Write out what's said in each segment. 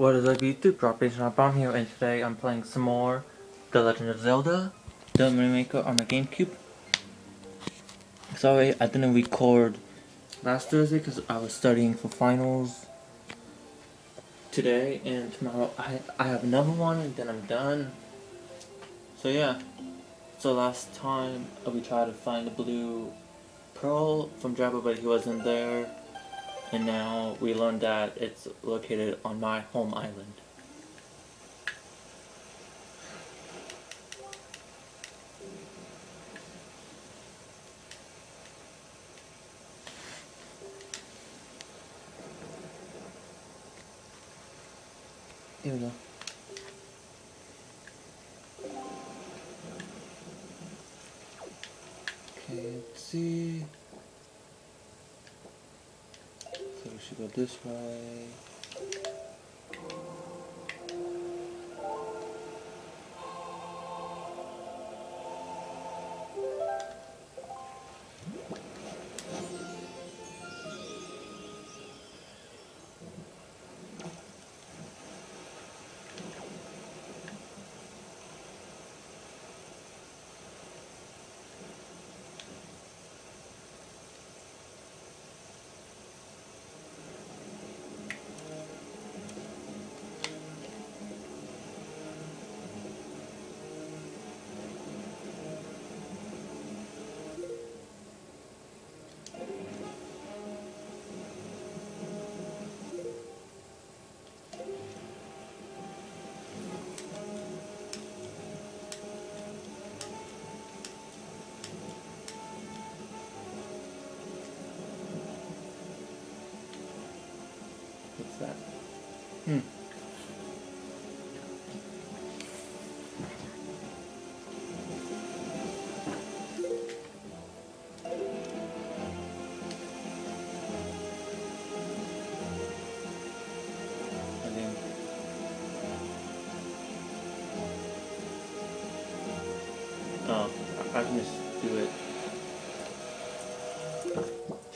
What is up YouTube? Dropbase Bomb here and today I'm playing some more The Legend of Zelda, the remake on the GameCube. Sorry, I didn't record last Thursday because I was studying for finals today and tomorrow I, I have another one and then I'm done. So yeah, so last time uh, we tried to find the blue pearl from Jabun but he wasn't there and now we learned that it's located on my home island. Here we go. Okay, let's see. So we should go this way.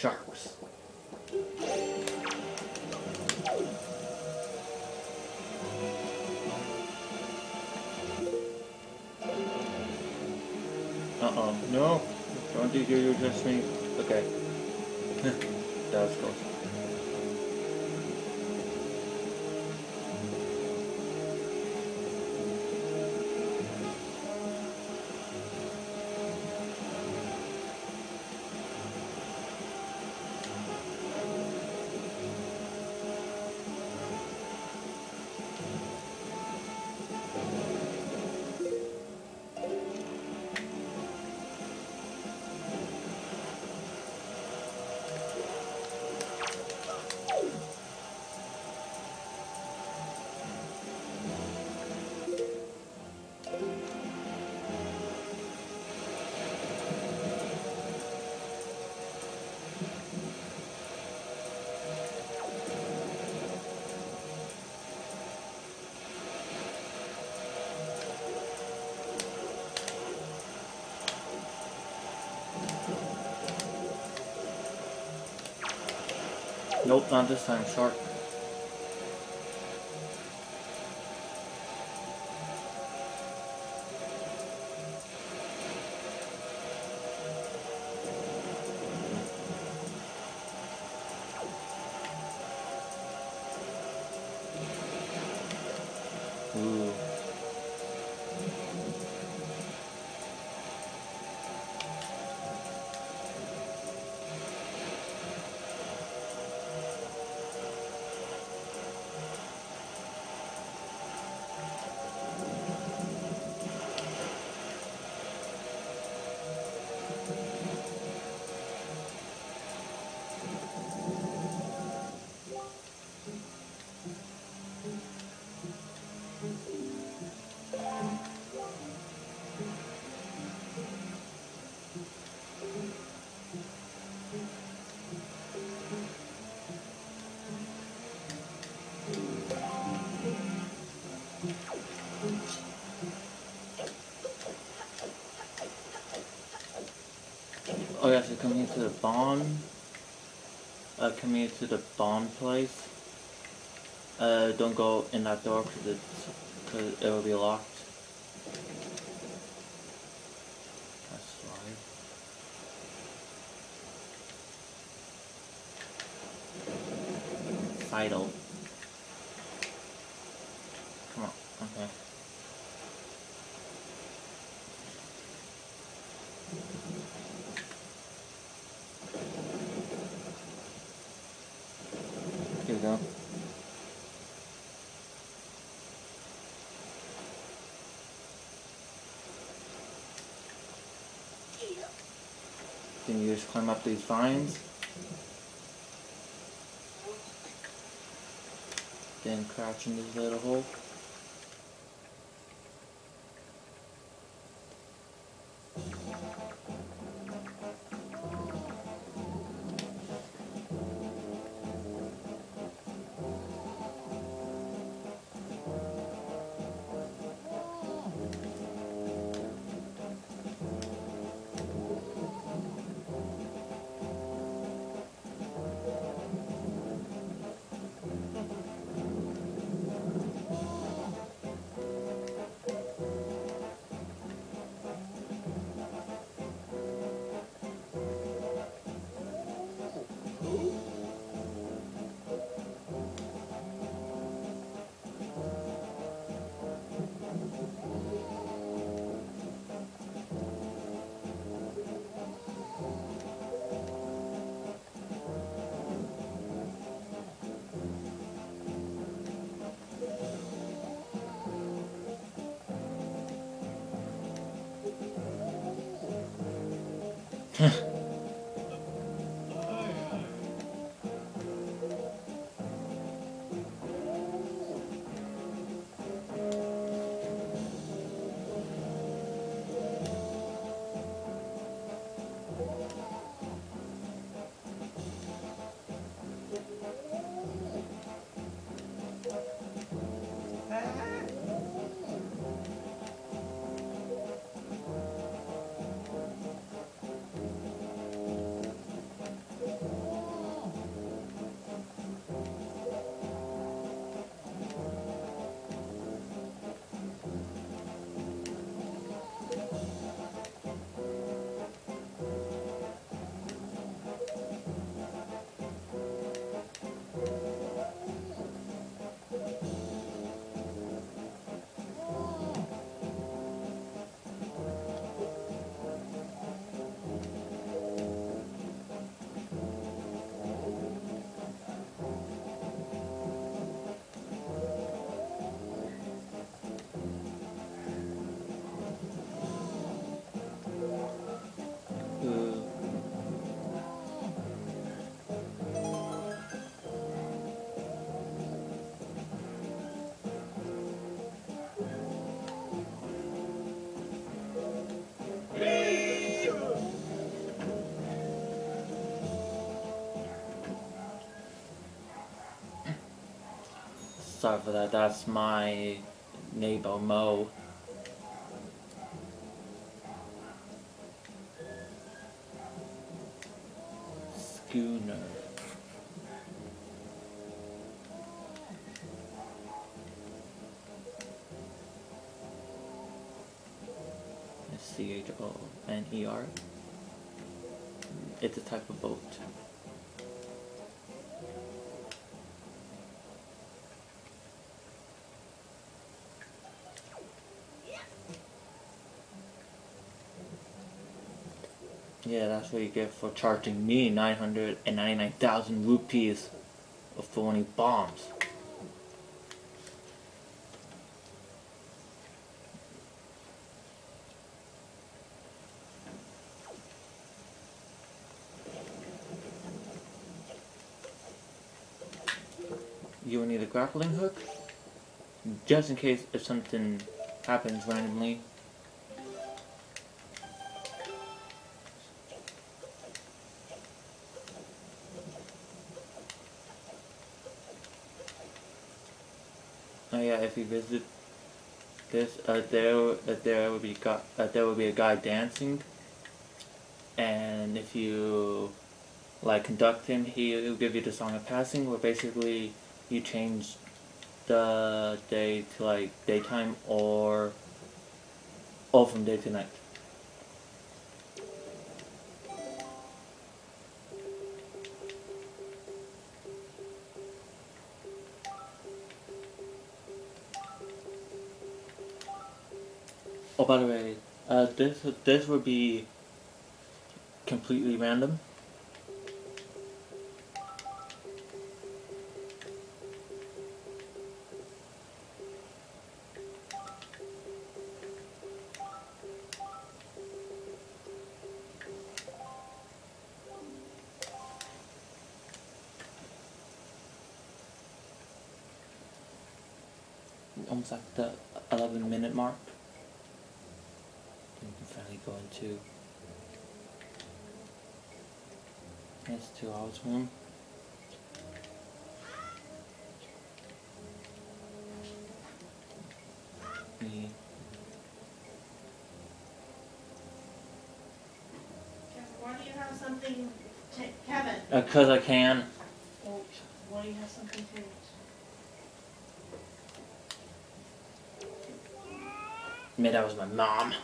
Sharks. Uh-oh. No. Don't you do just me. Okay. that was close. Nope, not this time. Shark. Oh yeah, so come here to the bomb. Uh, here to the bomb place. Uh, don't go in that door because cause it will be locked. That's why on. Okay. Here we go. Then you just climb up these vines. Then crouch in this little hole. Uh, Sorry for that. That's my neighbor Mo. Schooner. C H O N E R. It's a type of boat. Yeah, that's what you get for charging me 999,000 rupees of phony bombs. You will need a grappling hook, just in case if something happens randomly. Oh yeah, if you visit this, uh, there, uh, there will be uh, there will be a guy dancing, and if you like conduct him, he will give you the song of passing, where basically you change the day to like daytime or or from day to night. By the way, uh, this this would be completely random. Almost like the 11 minute mark. Then we can finally go into Yes, two hours one. Me. Kevin, why do you have something, ta- Kevin, Uh, cause I can. well, why do you have something taped? That was my mom.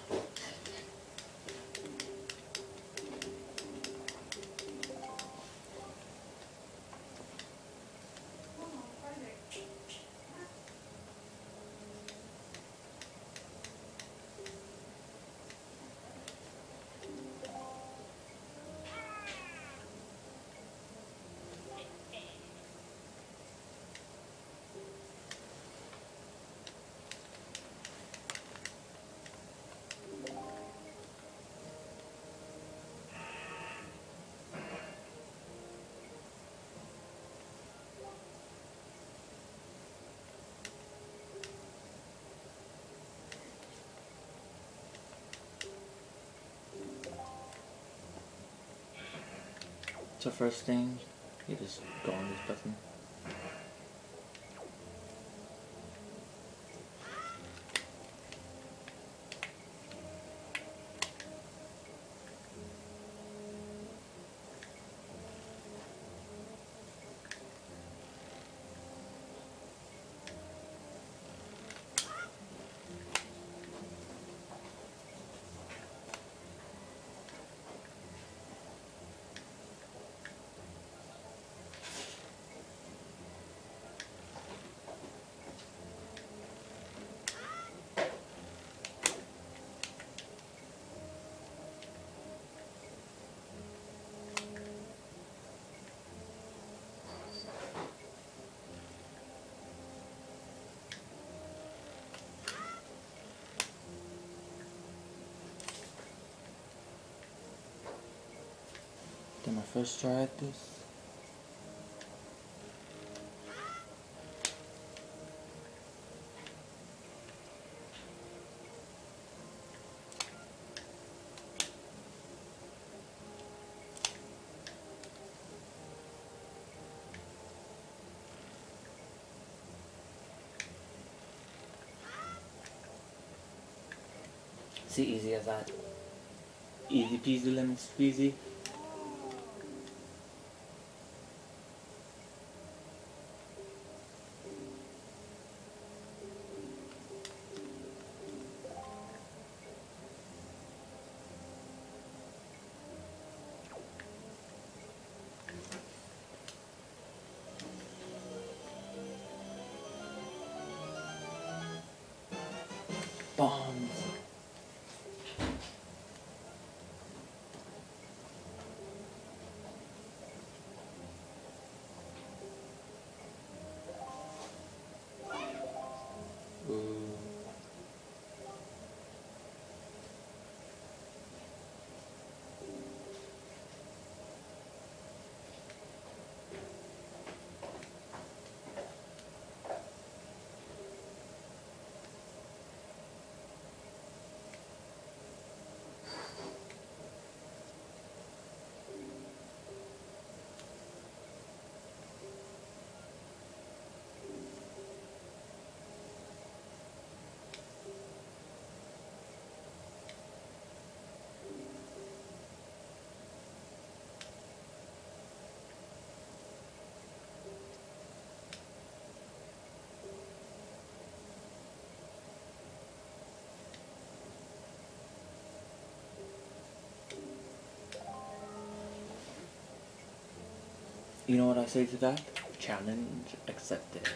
So first thing, you just go on this button. First try at this. See, easy as that. Easy peasy lemon squeezy. You know what I say to that? Challenge accepted.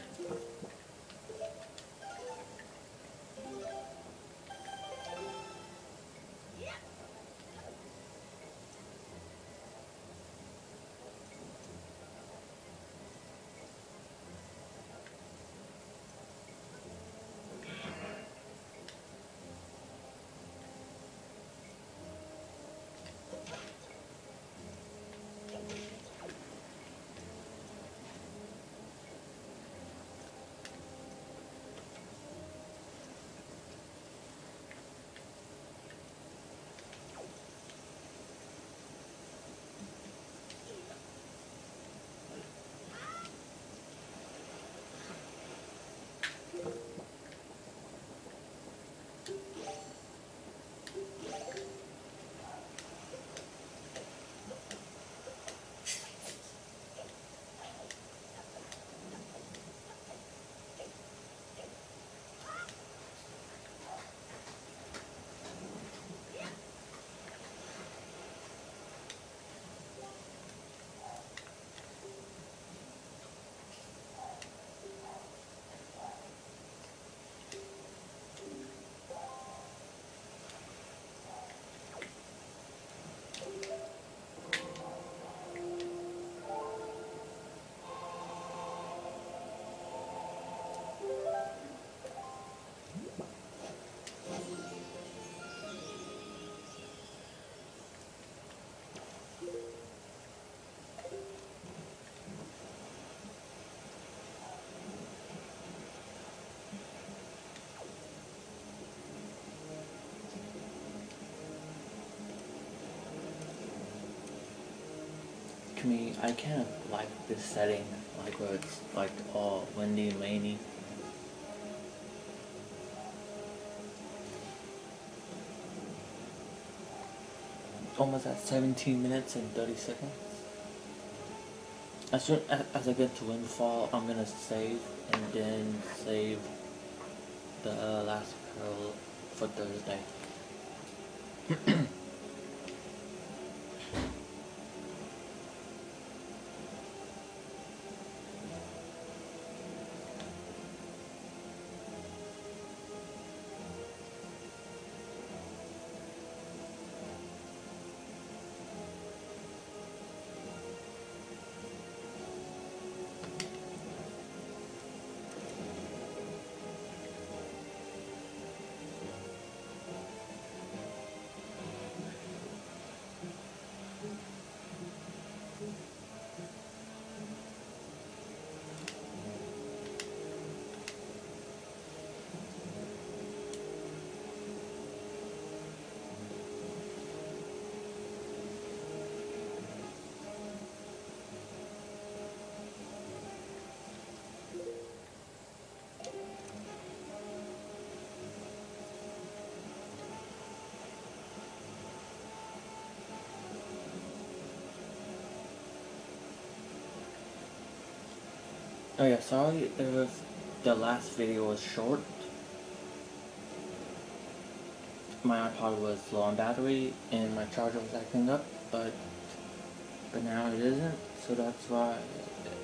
To me, I kind of like this setting, like where it's like oh, all windy and rainy. Almost at 17 minutes and 30 seconds. As soon as, as I get to Windfall, I'm gonna save and then save the last pearl for Thursday. Oh yeah, sorry if the last video was short. My iPod was low on battery and my charger was acting up, but but now it isn't, so that's why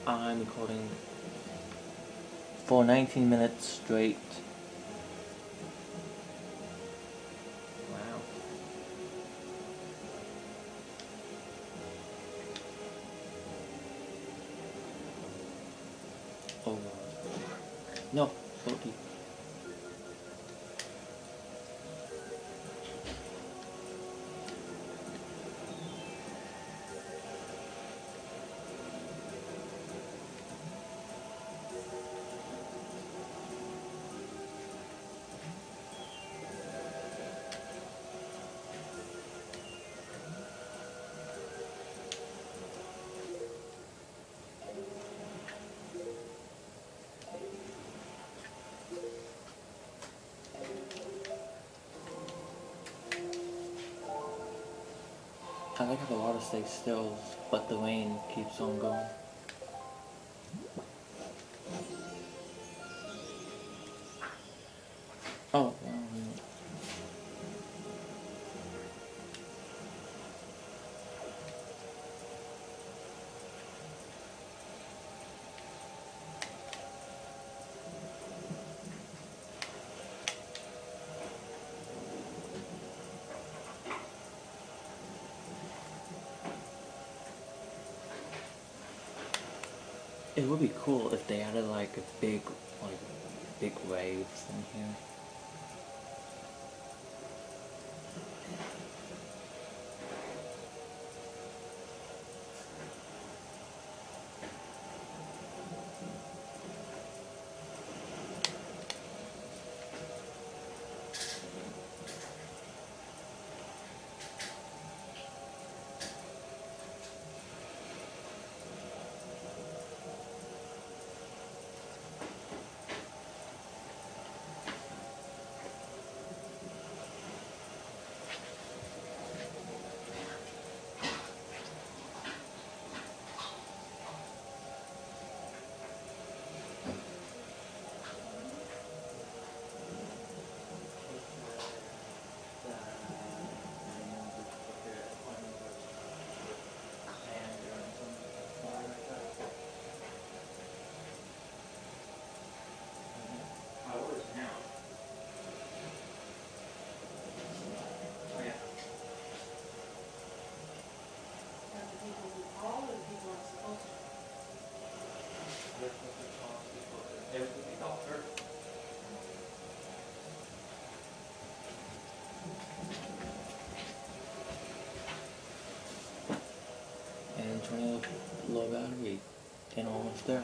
I'm recording for 19 minutes straight. No, 40. I like how the water stays still, but the rain keeps on going. It would be cool if they added like a big, like, big waves in here. And 20 low battery and almost there.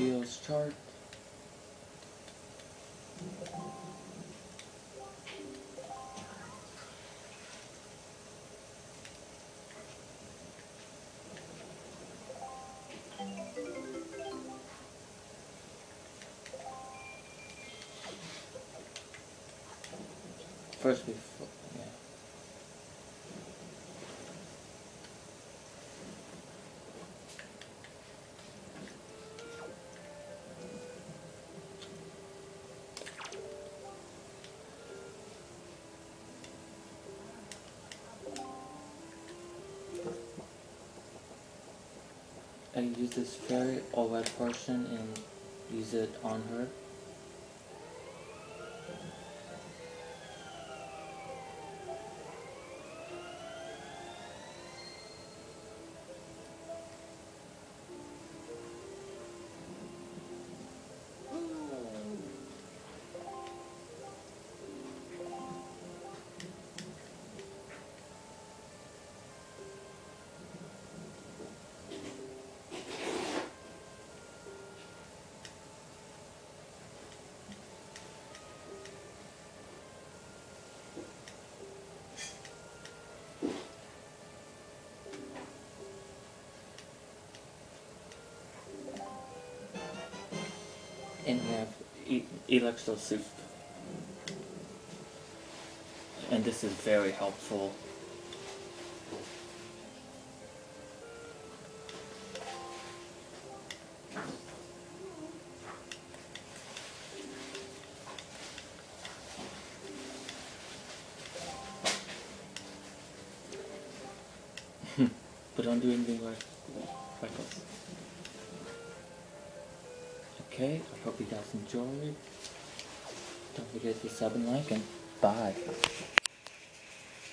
Beals chart. First before, I use this very OLED portion and use it on her. And have e- elixir soup. And this is very helpful. You guys enjoyed. Don't sub and like and bye.